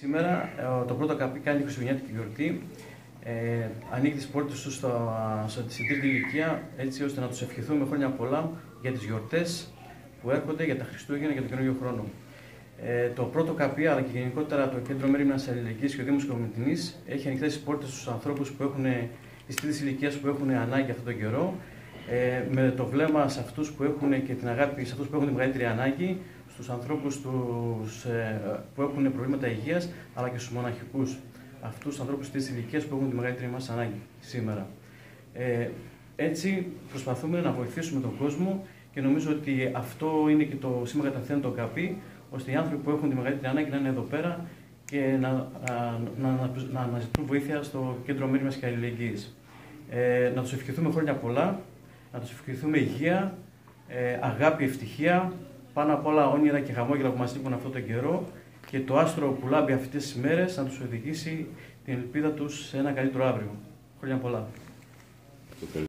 Σήμερα ε, το πρώτο καπί κάνει χριστουγεννιάτικη γιορτή. Ε, ανοίγει τις πόρτες του στην τρίτη ηλικία, έτσι ώστε να τους ευχηθούμε χρόνια πολλά για τις γιορτές που έρχονται, για τα Χριστούγεννα, για τον καινούριο χρόνο. Ε, το πρώτο καπί, αλλά και γενικότερα το κέντρο Μέρημνας Αλληλεγγύης και ο Δήμος Κομιτινή έχει ανοιχτές τις πόρτες στους ανθρώπους που έχουν της τρίτης ηλικίας που έχουν ανάγκη αυτόν τον καιρό, ε, με το βλέμμα σε αυτούς που έχουν και την αγάπη σε αυτούς που έχουν τη μεγαλύτερη ανάγκη, στους ανθρώπους τους, ε, που έχουν προβλήματα υγείας, αλλά και στους μοναχικούς, αυτούς τους ανθρώπους της ηλικίας που έχουν τη μεγαλύτερη μας ανάγκη σήμερα. Ε, έτσι προσπαθούμε να βοηθήσουμε τον κόσμο και νομίζω ότι αυτό είναι και το σήμα καταθέν το ΚΑΠΗ, ώστε οι άνθρωποι που έχουν τη μεγαλύτερη ανάγκη να είναι εδώ πέρα και να, να, να, να αναζητούν βοήθεια στο κέντρο μήνυμας και αλληλεγγύης. Ε, να τους ευχηθούμε χρόνια πολλά, να τους ευχηθούμε υγεία, ε, αγάπη, ευτυχία, πάνω απ' όλα όνειρα και χαμόγελα που μας λείπουν αυτόν τον καιρό και το άστρο που λάμπει αυτές τις μέρες να τους οδηγήσει την ελπίδα τους σε ένα καλύτερο αύριο. Χρόνια πολλά.